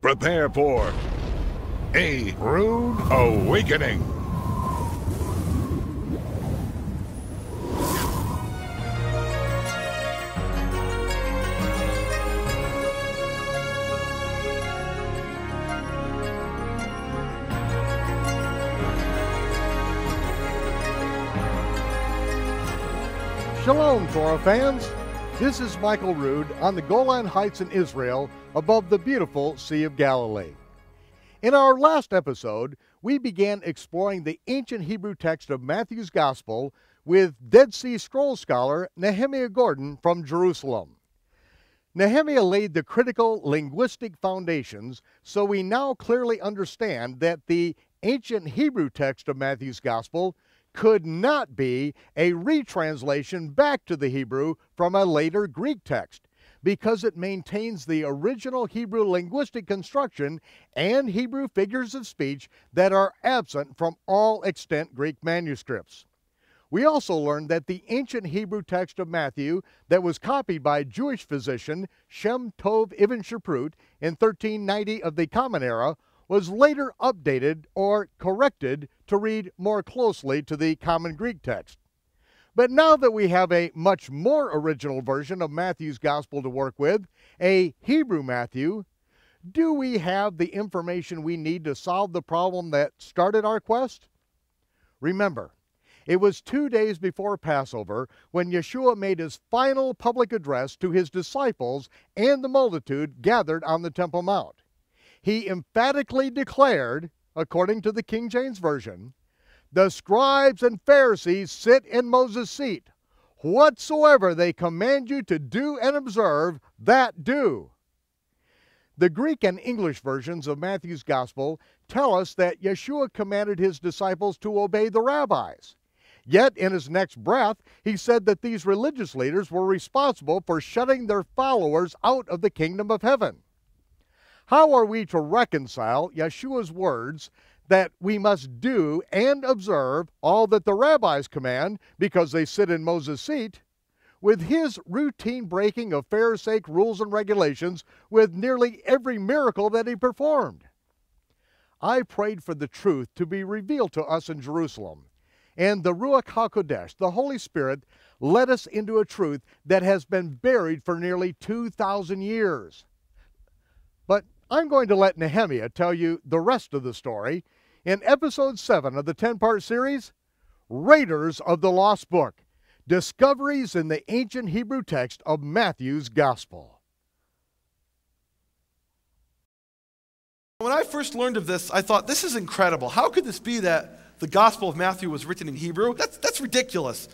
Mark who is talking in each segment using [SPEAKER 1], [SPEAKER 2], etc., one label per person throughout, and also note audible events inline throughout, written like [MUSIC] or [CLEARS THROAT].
[SPEAKER 1] Prepare for a rude awakening.
[SPEAKER 2] Shalom, Torah fans. This is Michael Rood on the Golan Heights in Israel above the beautiful Sea of Galilee. In our last episode, we began exploring the ancient Hebrew text of Matthew's Gospel with Dead Sea Scroll scholar Nehemia Gordon from Jerusalem. Nehemia laid the critical linguistic foundations so we now clearly understand that the ancient Hebrew text of Matthew's Gospel could not be a retranslation back to the Hebrew from a later Greek text because it maintains the original Hebrew linguistic construction and Hebrew figures of speech that are absent from all extant Greek manuscripts. We also learned that the ancient Hebrew text of Matthew that was copied by Jewish physician Shem Tov Ibn Shaprut in 1390 of the Common Era was later updated or corrected to read more closely to the common Greek text. But now that we have a much more original version of Matthew's gospel to work with, a Hebrew Matthew, do we have the information we need to solve the problem that started our quest? Remember, it was two days before Passover when Yeshua made his final public address to his disciples and the multitude gathered on the Temple Mount he emphatically declared, according to the King James Version, the scribes and Pharisees sit in Moses' seat. Whatsoever they command you to do and observe, that do. The Greek and English versions of Matthew's Gospel tell us that Yeshua commanded his disciples to obey the rabbis. Yet, in his next breath, he said that these religious leaders were responsible for shutting their followers out of the kingdom of heaven. How are we to reconcile Yeshua's words that we must do and observe all that the rabbis command because they sit in Moses' seat with his routine breaking of Pharisaic rules and regulations with nearly every miracle that he performed? I prayed for the truth to be revealed to us in Jerusalem. And the Ruach HaKodesh, the Holy Spirit, led us into a truth that has been buried for nearly 2,000 years. But I'm going to let Nehemia tell you the rest of the story in episode 7 of the 10 part series Raiders of the Lost Book Discoveries in the Ancient Hebrew Text of Matthew's Gospel.
[SPEAKER 3] When I first learned of this, I thought, this is incredible. How could this be that the Gospel of Matthew was written in Hebrew? That's, that's ridiculous.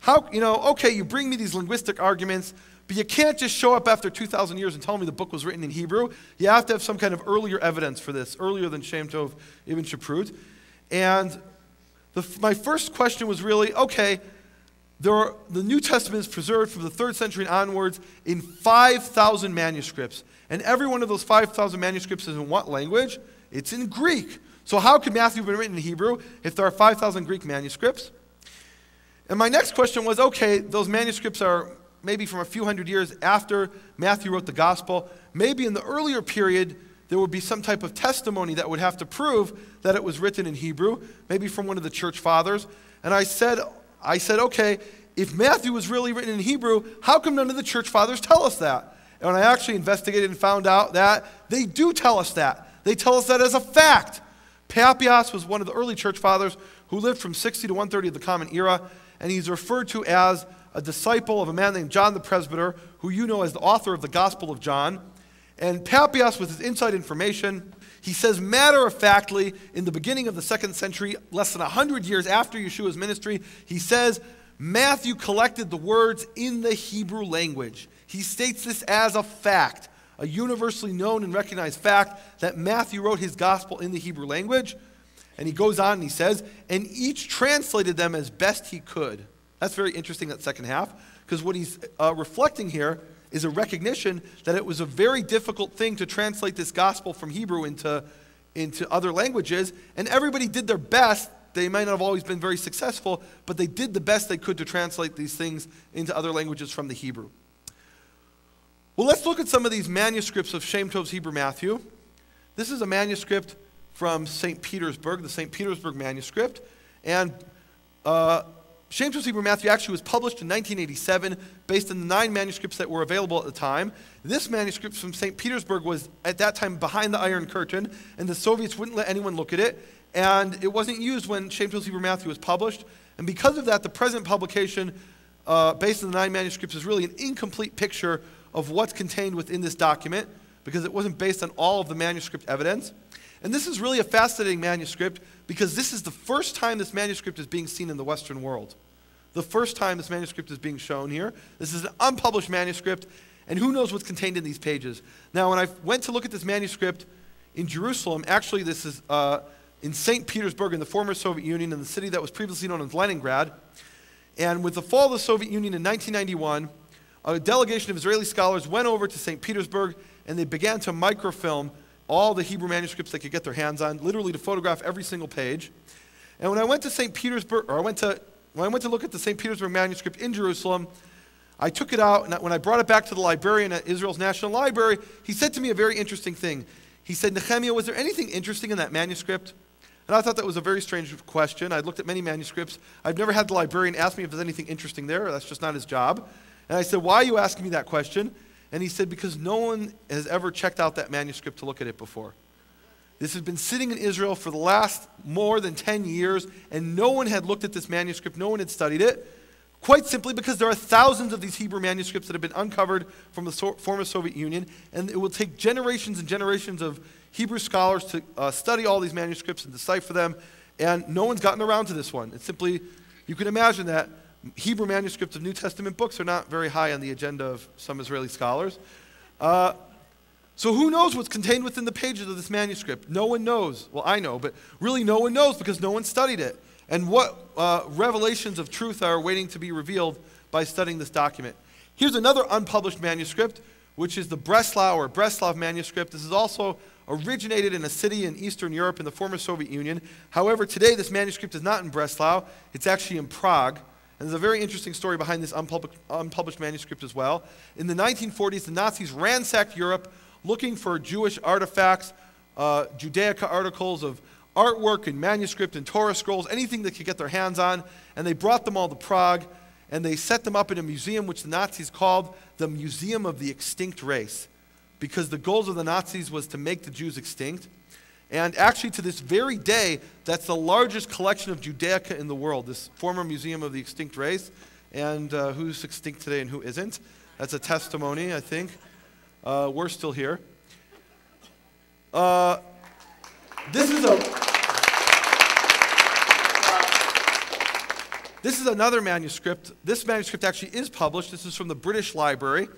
[SPEAKER 3] How, you know, okay, you bring me these linguistic arguments, but you can't just show up after 2,000 years and tell me the book was written in Hebrew. You have to have some kind of earlier evidence for this, earlier than Shem Tov Ibn Shaprut. And the, my first question was really okay, there are, the New Testament is preserved from the third century onwards in 5,000 manuscripts. And every one of those 5,000 manuscripts is in what language? It's in Greek. So, how could Matthew have been written in Hebrew if there are 5,000 Greek manuscripts? And my next question was okay, those manuscripts are maybe from a few hundred years after Matthew wrote the gospel, maybe in the earlier period, there would be some type of testimony that would have to prove that it was written in Hebrew, maybe from one of the church fathers. And I said, I said, okay, if Matthew was really written in Hebrew, how come none of the church fathers tell us that? And I actually investigated and found out that they do tell us that. They tell us that as a fact. Papias was one of the early church fathers who lived from 60 to 130 of the Common Era, and he's referred to as a disciple of a man named John the Presbyter, who you know as the author of the Gospel of John. And Papias, with his inside information, he says matter of factly, in the beginning of the second century, less than 100 years after Yeshua's ministry, he says Matthew collected the words in the Hebrew language. He states this as a fact, a universally known and recognized fact that Matthew wrote his gospel in the Hebrew language. And he goes on and he says, and each translated them as best he could. That's very interesting, that second half, because what he's uh, reflecting here is a recognition that it was a very difficult thing to translate this gospel from Hebrew into, into other languages, and everybody did their best. They might not have always been very successful, but they did the best they could to translate these things into other languages from the Hebrew. Well, let's look at some of these manuscripts of Shem Tov's Hebrew Matthew. This is a manuscript from St. Petersburg, the St. Petersburg manuscript. And uh, James Hebrew Matthew actually was published in 1987 based on the nine manuscripts that were available at the time. This manuscript from St. Petersburg was at that time behind the Iron Curtain, and the Soviets wouldn't let anyone look at it. And it wasn't used when James Hebrew Matthew was published. And because of that, the present publication, uh, based on the nine manuscripts, is really an incomplete picture of what's contained within this document because it wasn't based on all of the manuscript evidence. And this is really a fascinating manuscript because this is the first time this manuscript is being seen in the Western world. The first time this manuscript is being shown here. This is an unpublished manuscript, and who knows what's contained in these pages. Now, when I went to look at this manuscript in Jerusalem, actually, this is uh, in St. Petersburg in the former Soviet Union, in the city that was previously known as Leningrad. And with the fall of the Soviet Union in 1991, a delegation of Israeli scholars went over to St. Petersburg and they began to microfilm all the Hebrew manuscripts they could get their hands on, literally to photograph every single page. And when I went to St. Petersburg, or I went to, when I went to look at the St. Petersburg manuscript in Jerusalem, I took it out, and when I brought it back to the librarian at Israel's National Library, he said to me a very interesting thing. He said, Nehemia, was there anything interesting in that manuscript? And I thought that was a very strange question. I'd looked at many manuscripts. I've never had the librarian ask me if there's anything interesting there. That's just not his job. And I said, Why are you asking me that question? And he said, Because no one has ever checked out that manuscript to look at it before. This has been sitting in Israel for the last more than 10 years, and no one had looked at this manuscript, no one had studied it. Quite simply because there are thousands of these Hebrew manuscripts that have been uncovered from the so- former Soviet Union, and it will take generations and generations of Hebrew scholars to uh, study all these manuscripts and decipher them, and no one's gotten around to this one. It's simply, you can imagine that Hebrew manuscripts of New Testament books are not very high on the agenda of some Israeli scholars. Uh, so who knows what's contained within the pages of this manuscript? No one knows. Well, I know, but really no one knows because no one studied it. And what uh, revelations of truth are waiting to be revealed by studying this document? Here's another unpublished manuscript, which is the Breslau or Breslov manuscript. This is also originated in a city in Eastern Europe in the former Soviet Union. However, today this manuscript is not in Breslau, it's actually in Prague. And there's a very interesting story behind this unpublished, unpublished manuscript as well. In the 1940s, the Nazis ransacked Europe looking for Jewish artifacts, uh, Judaica articles of artwork and manuscript and Torah scrolls, anything they could get their hands on. And they brought them all to Prague and they set them up in a museum which the Nazis called the Museum of the Extinct Race because the goals of the Nazis was to make the Jews extinct. And actually, to this very day, that's the largest collection of Judaica in the world, this former museum of the extinct race. And uh, who's extinct today and who isn't? That's a testimony, I think. Uh, we're still here. Uh, this is a. This is another manuscript. This manuscript actually is published. This is from the British Library.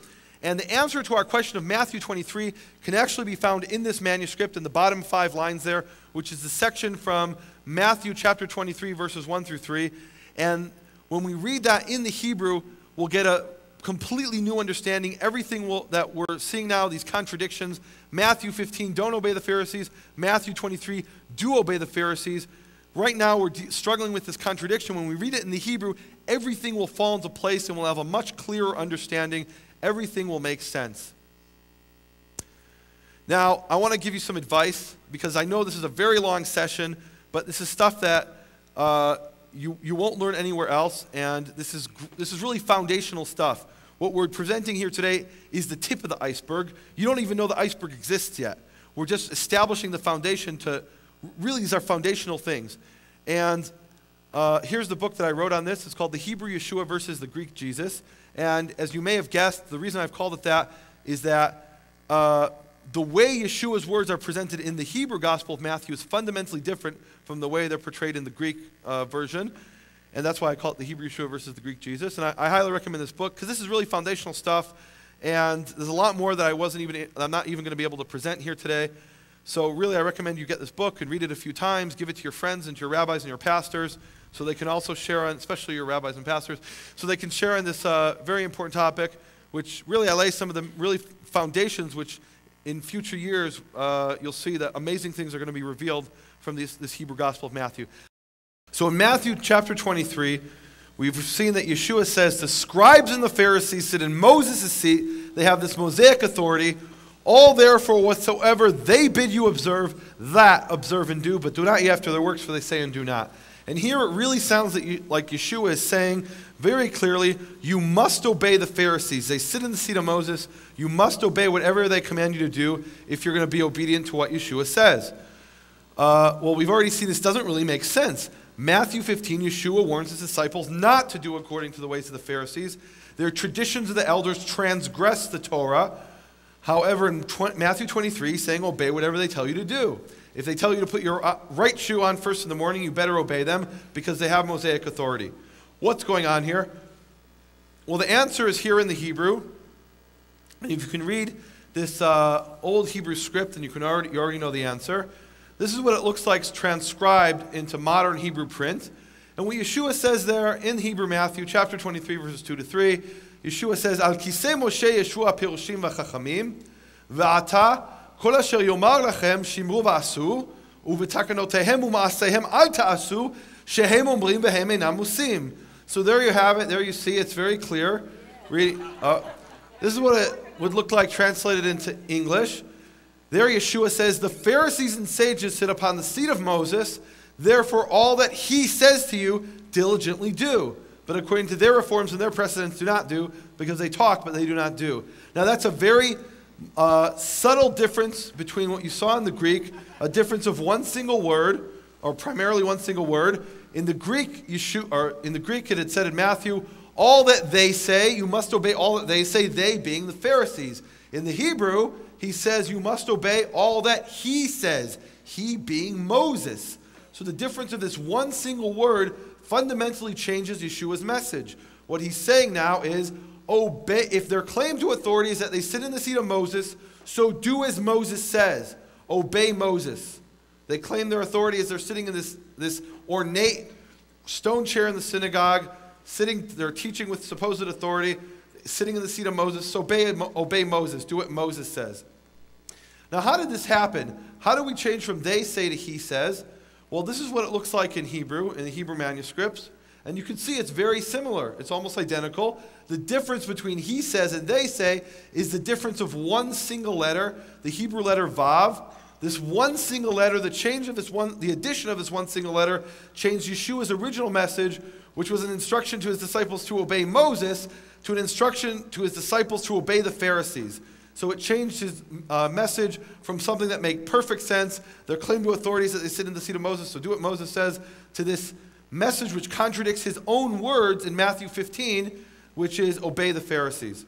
[SPEAKER 3] And the answer to our question of Matthew 23 can actually be found in this manuscript in the bottom five lines there, which is the section from Matthew chapter 23, verses 1 through 3. And when we read that in the Hebrew, we'll get a completely new understanding. Everything will, that we're seeing now, these contradictions. Matthew 15, don't obey the Pharisees. Matthew 23, do obey the Pharisees. Right now, we're de- struggling with this contradiction. When we read it in the Hebrew, everything will fall into place and we'll have a much clearer understanding everything will make sense. Now, I want to give you some advice because I know this is a very long session, but this is stuff that uh, you, you won't learn anywhere else, and this is, this is really foundational stuff. What we're presenting here today is the tip of the iceberg. You don't even know the iceberg exists yet. We're just establishing the foundation to really, these are foundational things. And uh, here's the book that I wrote on this. It's called The Hebrew Yeshua versus the Greek Jesus. And as you may have guessed, the reason I've called it that is that uh, the way Yeshua's words are presented in the Hebrew Gospel of Matthew is fundamentally different from the way they're portrayed in the Greek uh, version. And that's why I call it the Hebrew Yeshua versus the Greek Jesus. And I, I highly recommend this book because this is really foundational stuff. And there's a lot more that I wasn't even, I'm not even going to be able to present here today. So really, I recommend you get this book and read it a few times, give it to your friends and to your rabbis and your pastors so they can also share on, especially your rabbis and pastors, so they can share on this uh, very important topic, which really I lay some of the really foundations, which in future years uh, you'll see that amazing things are going to be revealed from this, this Hebrew Gospel of Matthew. So in Matthew chapter 23, we've seen that Yeshua says the scribes and the Pharisees sit in Moses' seat. They have this Mosaic authority. All therefore whatsoever they bid you observe, that observe and do, but do not ye after their works, for they say and do not. And here it really sounds like, Yeshua is saying very clearly, you must obey the Pharisees. They sit in the seat of Moses. You must obey whatever they command you to do if you're going to be obedient to what Yeshua says. Uh, well, we've already seen this doesn't really make sense. Matthew 15, Yeshua warns his disciples not to do according to the ways of the Pharisees. Their traditions of the elders transgress the Torah. However, in Matthew 23, saying, Obey whatever they tell you to do. If they tell you to put your uh, right shoe on first in the morning, you better obey them because they have Mosaic authority. What's going on here? Well, the answer is here in the Hebrew. And if you can read this uh, old Hebrew script, and you can already, you already know the answer. This is what it looks like transcribed into modern Hebrew print. And what Yeshua says there in Hebrew Matthew chapter 23, verses 2 to 3, Yeshua says, Al kisei Moshe Yeshua pirushim v'chachamim, v'ata כל אשר יאמר לכם שמרו ועשו, ובתקנותיהם ומעשיהם אל תעשו, שהם אומרים והם אינם עושים. So there you have it. There you see. It's very clear. Read, uh, this is what it would look like translated into English. There Yeshua says, The Pharisees and sages sit upon the seat of Moses, therefore all that he says to you, diligently do. But according to their reforms and their precedents, do not do, because they talk, but they do not do. Now that's a very uh, subtle difference between what you saw in the Greek, a difference of one single word, or primarily one single word. In the Greek, you shoot, or in the Greek, it had said in Matthew, all that they say, you must obey all that they say, they being the Pharisees. In the Hebrew, he says you must obey all that he says, he being Moses. So the difference of this one single word fundamentally changes Yeshua's message. What he's saying now is obey, if their claim to authority is that they sit in the seat of Moses, so do as Moses says. Obey Moses. They claim their authority as they're sitting in this, this ornate stone chair in the synagogue, sitting, they're teaching with supposed authority, sitting in the seat of Moses. So obey, obey Moses. Do what Moses says. Now, how did this happen? How do we change from they say to he says? Well, this is what it looks like in Hebrew, in the Hebrew manuscripts. And you can see it's very similar. It's almost identical. The difference between he says and they say is the difference of one single letter, the Hebrew letter vav. This one single letter, the change of this one, the addition of this one single letter changed Yeshua's original message, which was an instruction to his disciples to obey Moses, to an instruction to his disciples to obey the Pharisees. So it changed his uh, message from something that made perfect sense, their claim to authorities that they sit in the seat of Moses, so do what Moses says, to this message which contradicts his own words in Matthew 15, which is obey the Pharisees.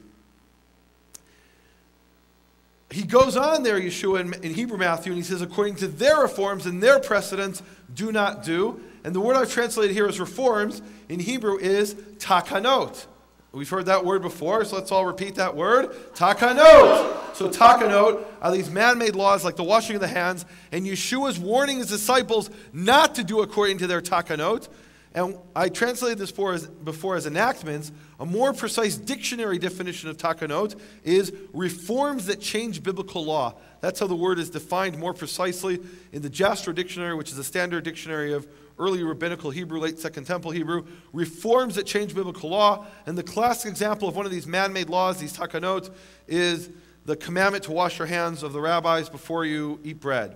[SPEAKER 3] He goes on there, Yeshua, in, in Hebrew Matthew, and he says, according to their reforms and their precedents, do not do. And the word I've translated here as reforms in Hebrew is takanot. We've heard that word before, so let's all repeat that word. Takanot. So takanot are these man-made laws like the washing of the hands, and Yeshua's warning his disciples not to do according to their takanot. And I translated this as, before as enactments. A more precise dictionary definition of takanot is reforms that change biblical law. That's how the word is defined more precisely in the Jastrow Dictionary, which is a standard dictionary of early rabbinical Hebrew, late Second Temple Hebrew, reforms that change biblical law. And the classic example of one of these man made laws, these takanot, is the commandment to wash your hands of the rabbis before you eat bread.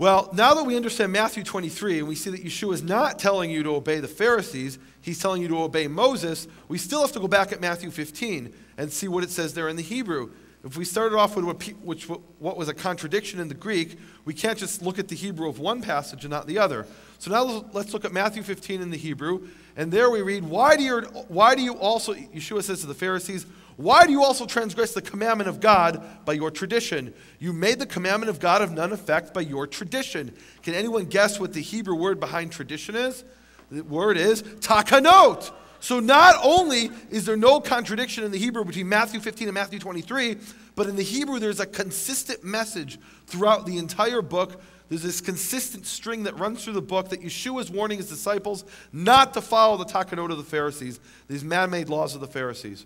[SPEAKER 3] Well, now that we understand Matthew 23 and we see that Yeshua is not telling you to obey the Pharisees, he's telling you to obey Moses, we still have to go back at Matthew 15 and see what it says there in the Hebrew. If we started off with what, which, what was a contradiction in the Greek, we can't just look at the Hebrew of one passage and not the other. So now let's look at Matthew 15 in the Hebrew. And there we read, Why do you, why do you also, Yeshua says to the Pharisees, why do you also transgress the commandment of God by your tradition? You made the commandment of God of none effect by your tradition. Can anyone guess what the Hebrew word behind tradition is? The word is takanot. So not only is there no contradiction in the Hebrew between Matthew 15 and Matthew 23, but in the Hebrew there's a consistent message throughout the entire book. There's this consistent string that runs through the book that Yeshua is warning his disciples not to follow the takanot of the Pharisees, these man-made laws of the Pharisees.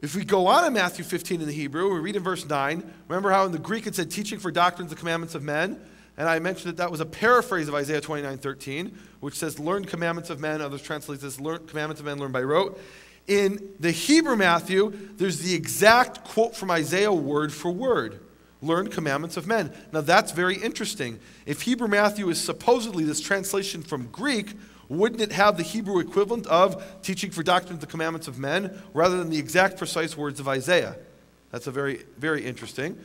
[SPEAKER 3] If we go on in Matthew 15 in the Hebrew, we read in verse 9, remember how in the Greek it said teaching for doctrines the commandments of men? And I mentioned that that was a paraphrase of Isaiah 29 13, which says, learn commandments of men. Others translate this, learn commandments of men learned by rote. In the Hebrew Matthew, there's the exact quote from Isaiah word for word learn commandments of men. Now that's very interesting. If Hebrew Matthew is supposedly this translation from Greek, wouldn't it have the Hebrew equivalent of teaching for doctrine the commandments of men rather than the exact precise words of Isaiah? That's a very, very interesting.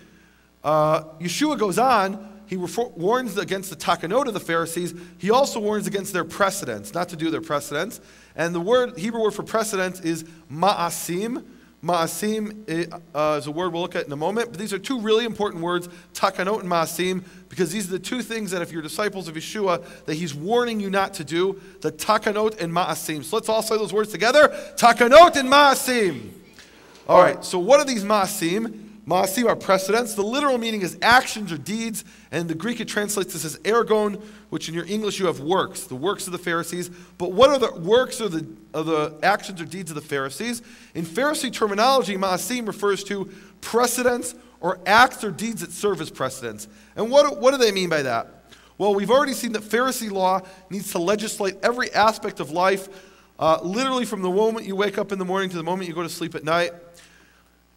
[SPEAKER 3] Uh, Yeshua goes on, he warns against the takanot of the Pharisees. He also warns against their precedents, not to do their precedents. And the word, Hebrew word for precedent is ma'asim. Ma'asim eh, uh, is a word we'll look at in a moment, but these are two really important words, takanot and ma'asim, because these are the two things that if you're disciples of Yeshua, that he's warning you not to do, the takanot and ma'asim. So let's all say those words together, takanot and ma'asim. All right, so what are these ma'asim? Ma'asim are precedents. The literal meaning is actions or deeds, and the Greek it translates this as ergon, which in your English you have works, the works of the Pharisees. But what are the works or the, of the actions or deeds of the Pharisees? In Pharisee terminology, Ma'asim refers to precedents or acts or deeds that serve as precedents. And what, what do they mean by that? Well, we've already seen that Pharisee law needs to legislate every aspect of life, uh, literally from the moment you wake up in the morning to the moment you go to sleep at night.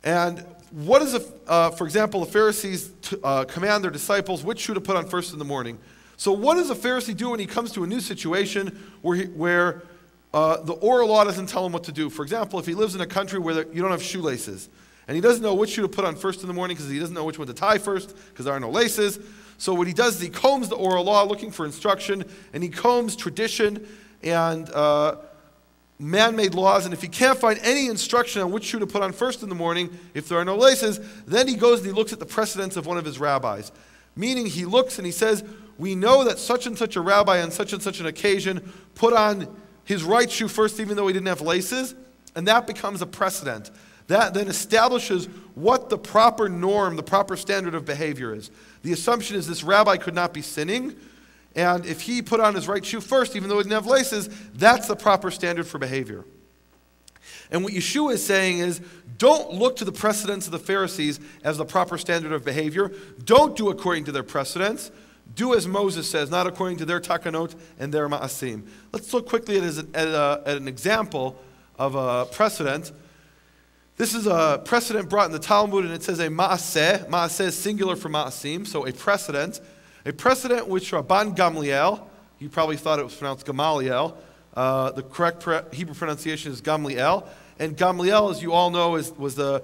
[SPEAKER 3] And what is, a, uh, for example, the Pharisees t- uh, command their disciples which shoe to put on first in the morning. So, what does a Pharisee do when he comes to a new situation where, he, where uh, the oral law doesn't tell him what to do? For example, if he lives in a country where you don't have shoelaces, and he doesn't know which shoe to put on first in the morning because he doesn't know which one to tie first because there are no laces. So, what he does is he combs the oral law looking for instruction, and he combs tradition and uh, man made laws, and if he can't find any instruction on which shoe to put on first in the morning, if there are no laces, then he goes and he looks at the precedents of one of his rabbis. Meaning, he looks and he says, We know that such and such a rabbi on such and such an occasion put on his right shoe first, even though he didn't have laces, and that becomes a precedent. That then establishes what the proper norm, the proper standard of behavior is. The assumption is this rabbi could not be sinning, and if he put on his right shoe first, even though he didn't have laces, that's the proper standard for behavior. And what Yeshua is saying is don't look to the precedents of the Pharisees as the proper standard of behavior. Don't do according to their precedents. Do as Moses says, not according to their takanot and their ma'asim. Let's look quickly at, at, a, at an example of a precedent. This is a precedent brought in the Talmud, and it says a ma'aseh. Ma'aseh is singular for ma'asim, so a precedent. A precedent which Rabban Gamliel, you probably thought it was pronounced Gamaliel, uh, the correct pre- Hebrew pronunciation is Gamliel. And Gamliel, as you all know, is, was the,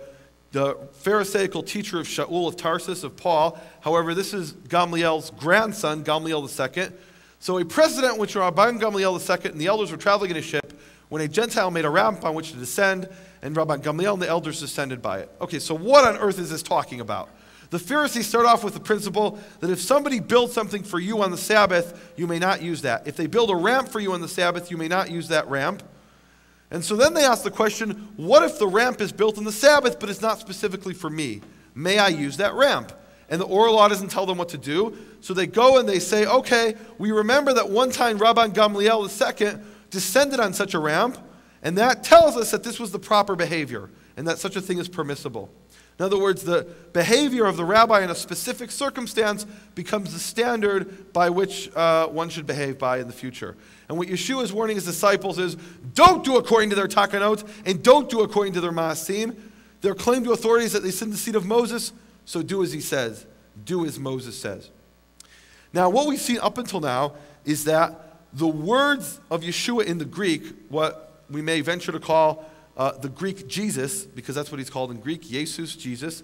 [SPEAKER 3] the Pharisaical teacher of Shaul of Tarsus, of Paul. However, this is Gamliel's grandson, Gamliel II. So a precedent which Rabban Gamliel II and the elders were traveling in a ship when a Gentile made a ramp on which to descend, and Rabban Gamliel and the elders descended by it. Okay, so what on earth is this talking about? The Pharisees start off with the principle that if somebody builds something for you on the Sabbath, you may not use that. If they build a ramp for you on the Sabbath, you may not use that ramp. And so then they ask the question what if the ramp is built on the Sabbath, but it's not specifically for me? May I use that ramp? And the oral law doesn't tell them what to do. So they go and they say, okay, we remember that one time Rabban Gamliel II descended on such a ramp, and that tells us that this was the proper behavior and that such a thing is permissible. In other words, the behavior of the rabbi in a specific circumstance becomes the standard by which uh, one should behave by in the future. And what Yeshua is warning his disciples is don't do according to their takanot and don't do according to their maasim. Their claim to authority is that they sit in the seat of Moses, so do as he says. Do as Moses says. Now, what we've seen up until now is that the words of Yeshua in the Greek, what we may venture to call uh, the Greek Jesus, because that's what he's called in Greek, Jesus, Jesus.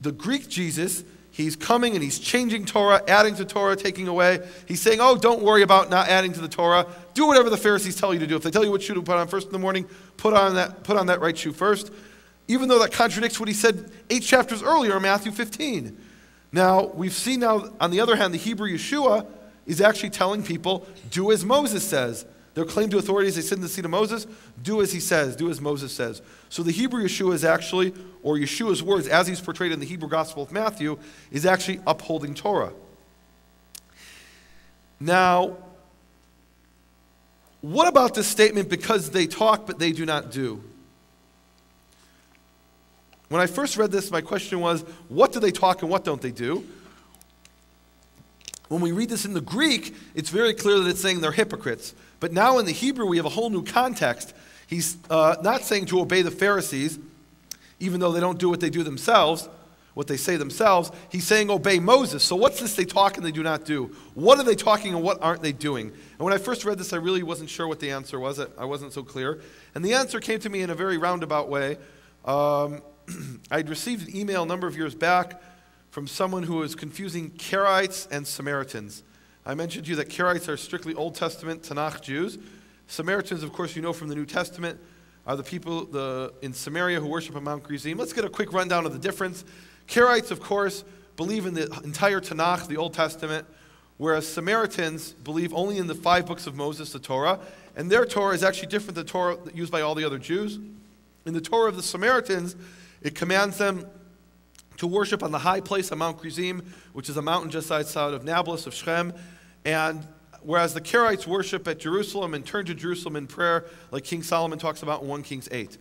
[SPEAKER 3] The Greek Jesus, he's coming and he's changing Torah, adding to Torah, taking away. He's saying, oh, don't worry about not adding to the Torah. Do whatever the Pharisees tell you to do. If they tell you what shoe to put on first in the morning, put on that, put on that right shoe first. Even though that contradicts what he said eight chapters earlier in Matthew 15. Now, we've seen now, on the other hand, the Hebrew Yeshua is actually telling people, do as Moses says. Their claim to authority is they sit in the seat of Moses, do as he says, do as Moses says. So the Hebrew Yeshua is actually, or Yeshua's words, as he's portrayed in the Hebrew Gospel of Matthew, is actually upholding Torah. Now, what about this statement, because they talk but they do not do? When I first read this, my question was, what do they talk and what don't they do? When we read this in the Greek, it's very clear that it's saying they're hypocrites. But now in the Hebrew, we have a whole new context. He's uh, not saying to obey the Pharisees, even though they don't do what they do themselves, what they say themselves. He's saying obey Moses. So what's this they talk and they do not do? What are they talking and what aren't they doing? And when I first read this, I really wasn't sure what the answer was. I wasn't so clear. And the answer came to me in a very roundabout way. Um, [CLEARS THROAT] I'd received an email a number of years back from someone who was confusing Karaites and Samaritans. I mentioned to you that Karaites are strictly Old Testament Tanakh Jews. Samaritans, of course, you know from the New Testament, are the people the, in Samaria who worship on Mount Gerizim. Let's get a quick rundown of the difference. Karaites, of course, believe in the entire Tanakh, the Old Testament, whereas Samaritans believe only in the five books of Moses, the Torah, and their Torah is actually different than the Torah used by all the other Jews. In the Torah of the Samaritans, it commands them to worship on the high place on Mount Gerizim, which is a mountain just outside of Nablus of Shechem. And whereas the Karaites worship at Jerusalem and turn to Jerusalem in prayer, like King Solomon talks about in 1 Kings 8.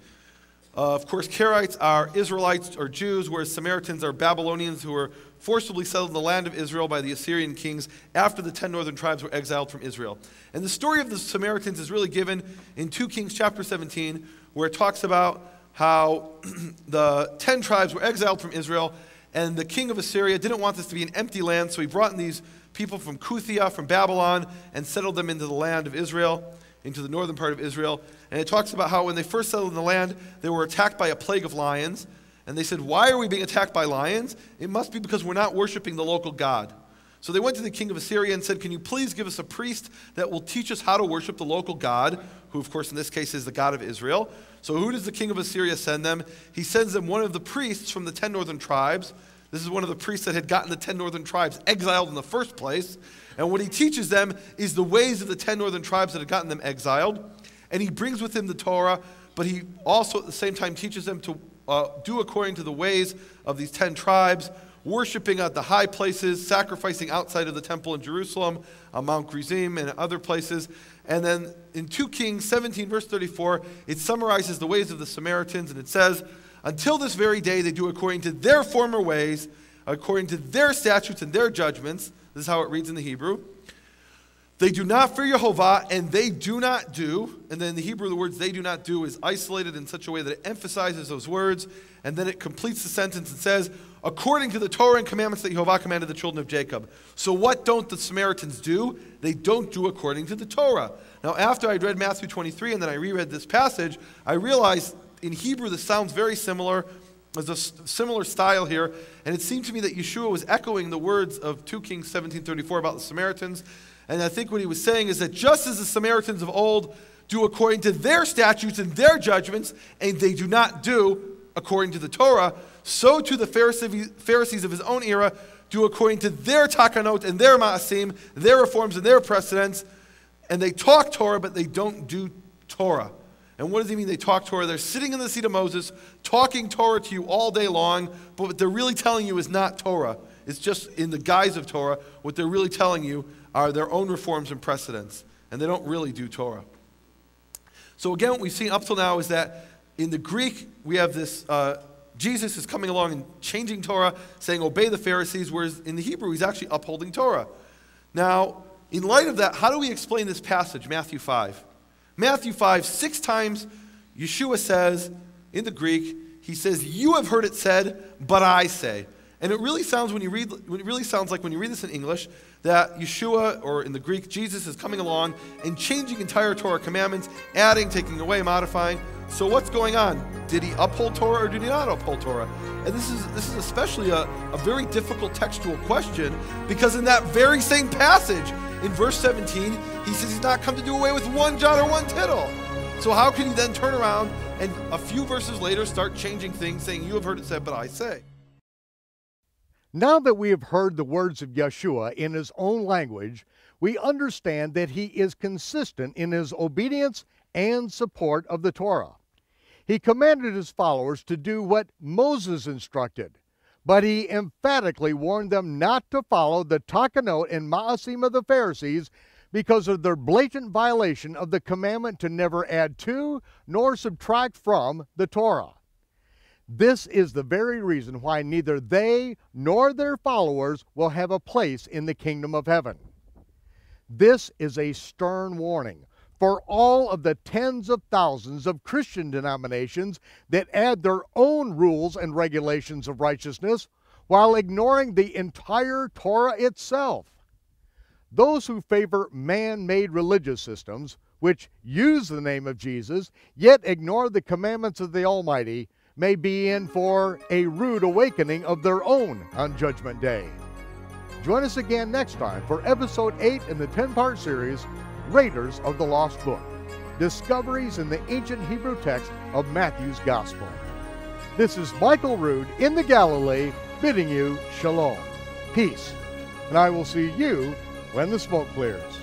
[SPEAKER 3] Uh, of course, Karaites are Israelites or Jews, whereas Samaritans are Babylonians who were forcibly settled in the land of Israel by the Assyrian kings after the ten northern tribes were exiled from Israel. And the story of the Samaritans is really given in 2 Kings chapter 17, where it talks about how [CLEARS THROAT] the ten tribes were exiled from Israel, and the king of Assyria didn't want this to be an empty land, so he brought in these people from Cuthia, from Babylon, and settled them into the land of Israel, into the northern part of Israel. And it talks about how when they first settled in the land, they were attacked by a plague of lions. And they said, Why are we being attacked by lions? It must be because we're not worshiping the local God. So they went to the king of Assyria and said, Can you please give us a priest that will teach us how to worship the local God, who, of course, in this case is the God of Israel? So who does the king of Assyria send them? He sends them one of the priests from the ten northern tribes. This is one of the priests that had gotten the ten northern tribes exiled in the first place. And what he teaches them is the ways of the ten northern tribes that had gotten them exiled. And he brings with him the Torah, but he also at the same time teaches them to uh, do according to the ways of these ten tribes, worshiping at the high places, sacrificing outside of the temple in Jerusalem, on Mount Gerizim, and other places. And then in 2 Kings 17, verse 34, it summarizes the ways of the Samaritans, and it says, Until this very day they do according to their former ways, according to their statutes and their judgments. This is how it reads in the Hebrew. They do not fear Jehovah, and they do not do. And then the Hebrew, the words they do not do is isolated in such a way that it emphasizes those words, and then it completes the sentence and says, according to the Torah and commandments that Jehovah commanded the children of Jacob. So, what don't the Samaritans do? They don't do according to the Torah. Now, after I'd read Matthew 23 and then I reread this passage, I realized in Hebrew this sounds very similar. There's a similar style here, and it seemed to me that Yeshua was echoing the words of 2 Kings 17:34 about the Samaritans. And I think what he was saying is that just as the Samaritans of old do according to their statutes and their judgments, and they do not do according to the Torah, so too the Pharisees of his own era do according to their takanot and their maasim, their reforms and their precedents, and they talk Torah, but they don't do Torah. And what does he mean they talk Torah? They're sitting in the seat of Moses, talking Torah to you all day long, but what they're really telling you is not Torah. It's just in the guise of Torah. What they're really telling you are their own reforms and precedents, and they don't really do Torah. So, again, what we've seen up till now is that in the Greek, we have this uh, Jesus is coming along and changing Torah, saying, Obey the Pharisees, whereas in the Hebrew, he's actually upholding Torah. Now, in light of that, how do we explain this passage, Matthew 5? Matthew 5, six times, Yeshua says in the Greek, he says, You have heard it said, but I say. And it really sounds when you read it really sounds like when you read this in English that Yeshua or in the Greek Jesus is coming along and changing entire Torah commandments, adding, taking away, modifying. So what's going on? Did he uphold Torah or did he not uphold Torah? And this is this is especially a, a very difficult textual question because in that very same passage, in verse 17, he says he's not come to do away with one jot or one tittle. So how can he then turn around and a few verses later start changing things, saying, You have heard it said, but I say?
[SPEAKER 2] Now that we have heard the words of Yeshua in his own language, we understand that he is consistent in his obedience and support of the Torah. He commanded his followers to do what Moses instructed, but he emphatically warned them not to follow the takanot and ma'asim of the Pharisees because of their blatant violation of the commandment to never add to nor subtract from the Torah. This is the very reason why neither they nor their followers will have a place in the kingdom of heaven. This is a stern warning, for all of the tens of thousands of Christian denominations that add their own rules and regulations of righteousness while ignoring the entire Torah itself. Those who favor man made religious systems, which use the name of Jesus, yet ignore the commandments of the Almighty, may be in for a rude awakening of their own on Judgment Day. Join us again next time for episode 8 in the 10 part series Raiders of the Lost Book Discoveries in the Ancient Hebrew Text of Matthew's Gospel. This is Michael Rood in the Galilee bidding you shalom, peace, and I will see you when the smoke clears.